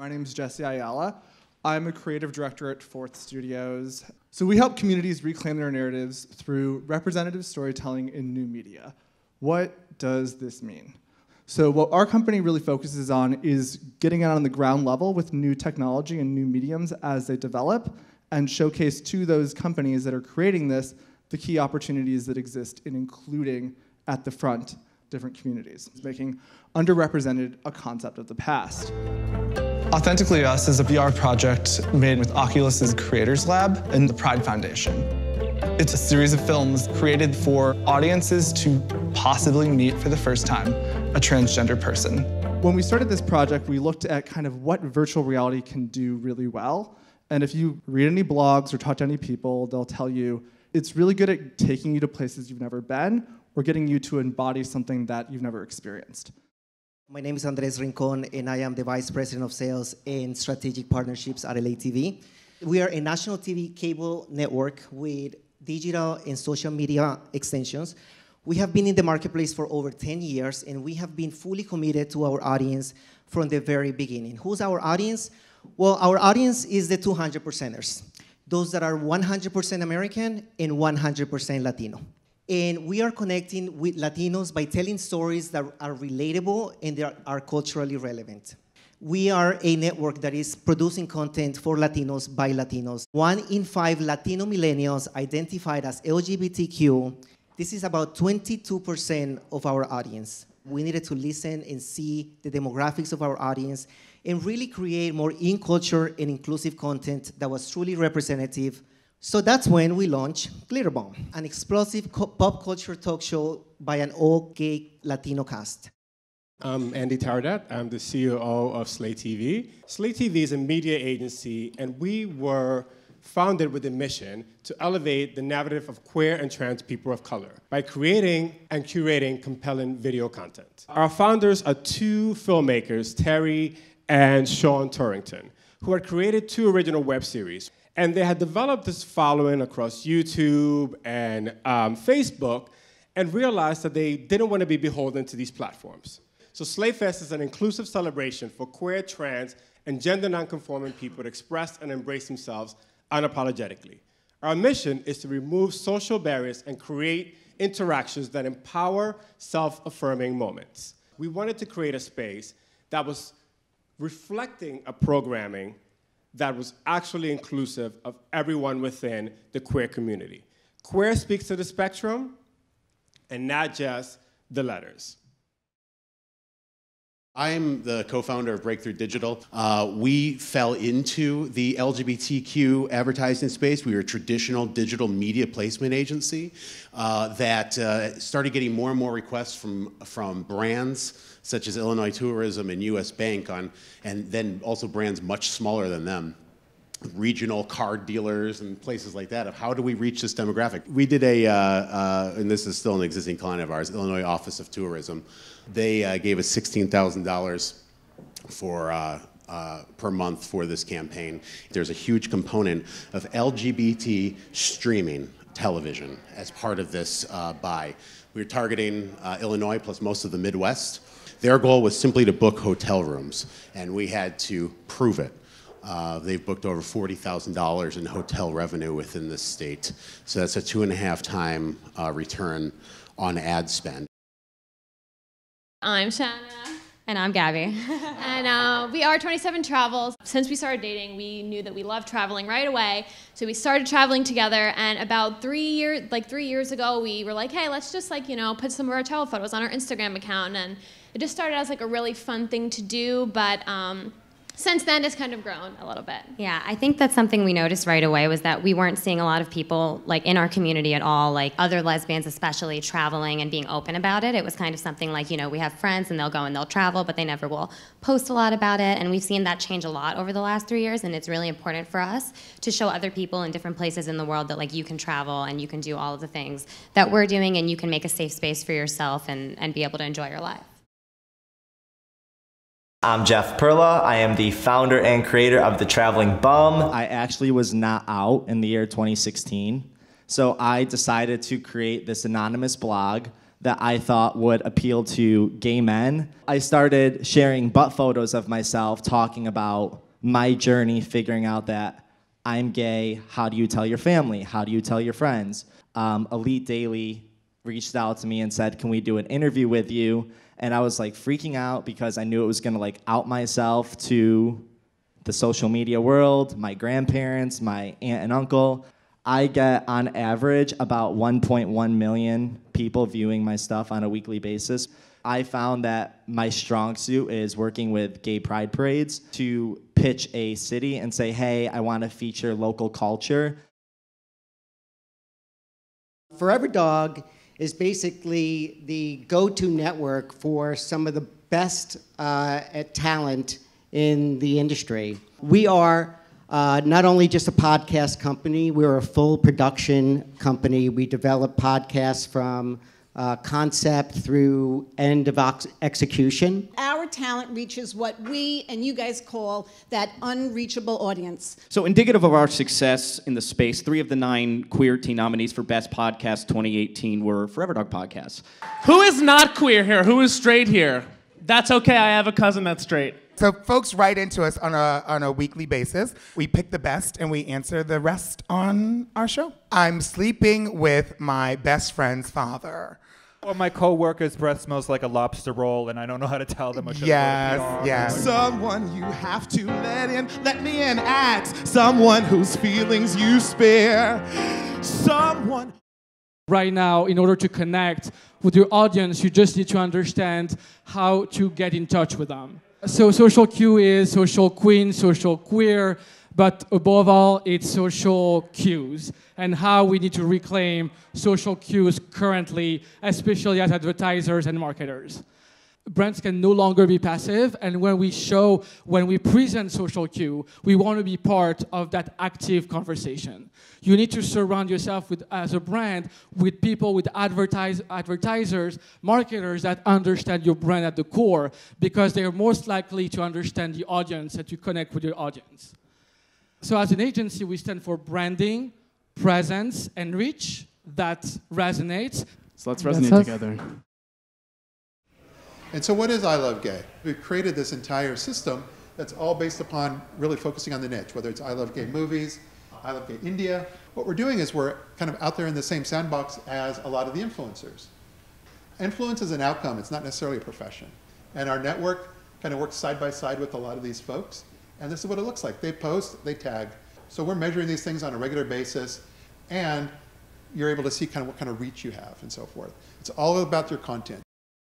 My name is Jesse Ayala. I'm a creative director at Fourth Studios. So we help communities reclaim their narratives through representative storytelling in new media. What does this mean? So what our company really focuses on is getting out on the ground level with new technology and new mediums as they develop and showcase to those companies that are creating this the key opportunities that exist in including at the front different communities, making underrepresented a concept of the past. Authentically Us is a VR project made with Oculus's Creators Lab and the Pride Foundation. It's a series of films created for audiences to possibly meet for the first time a transgender person. When we started this project, we looked at kind of what virtual reality can do really well. And if you read any blogs or talk to any people, they'll tell you it's really good at taking you to places you've never been or getting you to embody something that you've never experienced. My name is Andres Rincon, and I am the Vice President of Sales and Strategic Partnerships at LATV. We are a national TV cable network with digital and social media extensions. We have been in the marketplace for over 10 years, and we have been fully committed to our audience from the very beginning. Who's our audience? Well, our audience is the 200 percenters, those that are 100% American and 100% Latino. And we are connecting with Latinos by telling stories that are relatable and that are culturally relevant. We are a network that is producing content for Latinos by Latinos. One in five Latino millennials identified as LGBTQ. This is about 22% of our audience. We needed to listen and see the demographics of our audience and really create more in culture and inclusive content that was truly representative so that's when we launched Glitterbomb, an explosive pop culture talk show by an all gay Latino cast. I'm Andy Tarradath. I'm the CEO of Slay TV. Slay TV is a media agency, and we were founded with a mission to elevate the narrative of queer and trans people of color by creating and curating compelling video content. Our founders are two filmmakers, Terry and Sean Turrington, who had created two original web series. And they had developed this following across YouTube and um, Facebook and realized that they didn't want to be beholden to these platforms. So Slayfest is an inclusive celebration for queer, trans, and gender nonconforming people to express and embrace themselves unapologetically. Our mission is to remove social barriers and create interactions that empower self affirming moments. We wanted to create a space that was reflecting a programming that was actually inclusive of everyone within the queer community. Queer speaks to the spectrum and not just the letters. I'm the co-founder of Brkthru Digital. Uh, we fell into the LGBTQ advertising space. We were a traditional digital media placement agency uh, that uh, started getting more and more requests from, from brands such as Illinois Tourism and US Bank on, and then also brands much smaller than them regional card dealers and places like that of how do we reach this demographic. We did a, uh, uh, and this is still an existing client of ours, Illinois Office of Tourism. They uh, gave us $16,000 for uh, uh, per month for this campaign. There's a huge component of LGBT streaming television as part of this uh, buy. We were targeting Illinois plus most of the Midwest. Their goal was simply to book hotel rooms, and we had to prove it. Uh, they've booked over $40,000 in hotel revenue within the state. So that's a two and a half time uh, return on ad spend. I'm Shanna. And I'm Gabby. and uh, we are 27 Travels. Since we started dating, we knew that we loved traveling right away. So we started traveling together. And about three years, like three years ago, we were like, hey, let's just like you know put some of our travel photos on our Instagram account. And it just started as like a really fun thing to do. But um, since then it's kind of grown a little bit. Yeah, I think that's something we noticed right away was that we weren't seeing a lot of people like in our community at all, like other lesbians especially traveling and being open about it. It was kind of something like, you know, we have friends and they'll go and they'll travel, but they never will post a lot about it. And we've seen that change a lot over the last three years, and it's really important for us to show other people in different places in the world that like you can travel and you can do all of the things that we're doing and you can make a safe space for yourself and, and be able to enjoy your life. I'm Jeff Perla. I am the founder and creator of The Travelin' Bum. I actually was not out in the year 2016. So I decided to create this anonymous blog that I thought would appeal to gay men. I started sharing butt photos of myself, talking about my journey, figuring out that I'm gay. How do you tell your family? How do you tell your friends? Um, Elite Daily reached out to me and said, "Can we do an interview with you?" And I was like freaking out because I knew it was gonna like out myself to the social media world, my grandparents, my aunt and uncle. I get on average about 1.1 million people viewing my stuff on a weekly basis. I found that my strong suit is working with gay pride parades to pitch a city and say, hey, I want to feature local culture. Forever Dog is basically the go to network for some of the best uh, talent in the industry. We are uh, not only just a podcast company, we're a full production company. We develop podcasts from uh, concept through end of ex- execution. Our talent reaches what we and you guys call that unreachable audience. So, indicative of our success in the space, three of the nine Queerty nominees for Best Podcast 2018 were Forever Dog podcasts. Who is not queer here? Who is straight here? That's okay. I have a cousin that's straight. So folks write into us on a, on a weekly basis. We pick the best and we answer the rest on our show. I'm sleeping with my best friend's father. Or my coworker's breath smells like a lobster roll, and I don't know how to tell them. What yes, yes. Someone you have to let in, let me in at. Someone whose feelings you spare. Someone. Right now, in order to connect with your audience, you just need to understand how to get in touch with them. So SocialQ is social queen, social queer, but above all, it's social cues and how we need to reclaim social cues currently, especially as advertisers and marketers. Brands can no longer be passive and when we show when we present SocialQ we want to be part of that active conversation. You need to surround yourself with as a brand with people with advertise, advertisers marketers that understand your brand at the core because they're most likely to understand the audience and to connect with your audience so as an agency we stand for branding presence and reach that resonates so let's resonate together and so, what is I Love Gay? We've created this entire system that's all based upon really focusing on the niche, whether it's I Love Gay movies, I Love Gay India. What we're doing is we're kind of out there in the same sandbox as a lot of the influencers. Influence is an outcome, it's not necessarily a profession. And our network kind of works side by side with a lot of these folks. And this is what it looks like. They post, they tag. So we're measuring these things on a regular basis, and you're able to see kind of what kind of reach you have and so forth. It's all about your content.